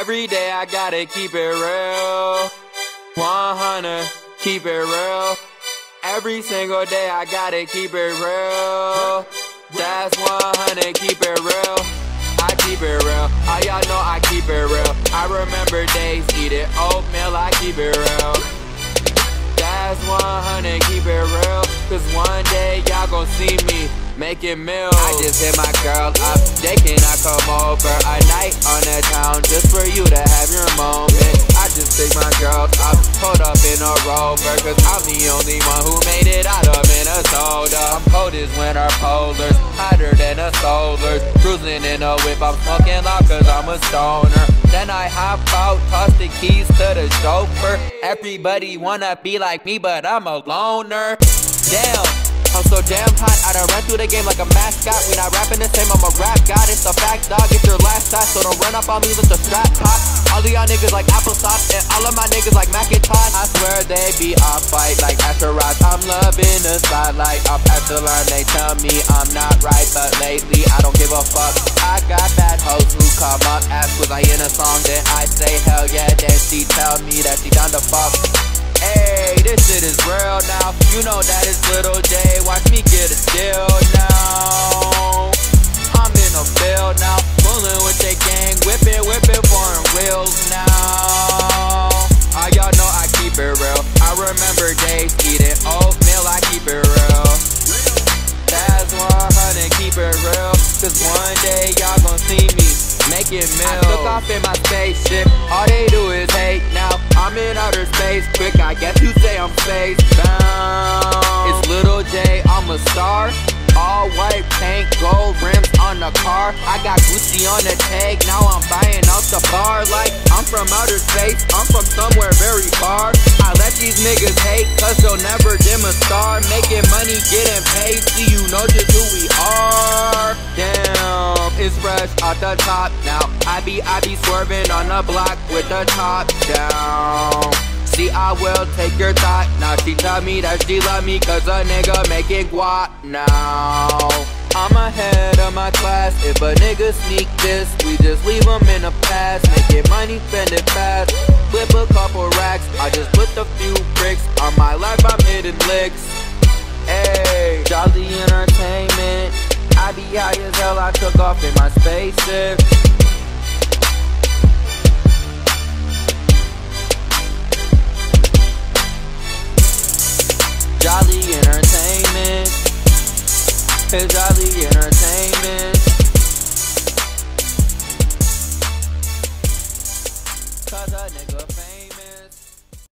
Every day I gotta keep it real. 100, keep it real. Every single day I gotta keep it real. That's 100, keep it real. I keep it real. All y'all know I keep it real. I remember days eating oatmeal, I keep it real. That's 100, keep it real. Making meals. I just hit my girl up, they cannot come over a night on the town just for you to have your moment. I just pick my girl up, pulled up in a rover, cause I'm the only one who made it out of Minnesota. I'm cold as winter polars, hotter than a solar. Cruising in a whip, I'm smoking loud cause I'm a stoner. Then I hop out, toss the keys to the chauffeur. Everybody wanna be like me, but I'm a loner. Damn. I'm so damn hot, I done run through the game like a mascot. We not rapping the same, I'm a rap god. It's a fact, dog. Get your last shot, so don't run up on me with the strap hot. All of y'all niggas like applesauce, and all of my niggas like Macintosh. I swear they be off fight like Asteroids. I'm loving the spotlight. Up at the line, they tell me I'm not right, but lately I don't give a fuck. I got bad hoes who come up, ask was I in a song, then I say hell yeah, then she tell me that she done the fuck. Hey, this shit is real now. You know that it's Little J. Watch me get a deal now. Making meals. I took off in my spaceship. All they do is hate now. I'm in outer space, quick, I guess you say I'm space bound. It's Little J, I'm a star. All white paint, gold rims on the car. I got Gucci on the tag, now I'm buying out the bar. Like, from outer space, I'm from somewhere very far. I let these niggas hate, cause they'll never dim a star. Making money, getting paid, see you know just who we are. Damn, it's fresh out the top now. I be, I be swerving on the block with the top down. See, I will take your thought. Now she tell me that she love me cause a nigga making guap now. I'm ahead of my class. If a nigga sneak this, we just leave him in the past. Making money, spend it fast. Flip a couple racks. I just put a few bricks on my life. I'm hitting licks. Hey, Jolly Entertainment. I be high as hell. I took off in my spaceship. It's Jolly Entertainment. Cause a nigga.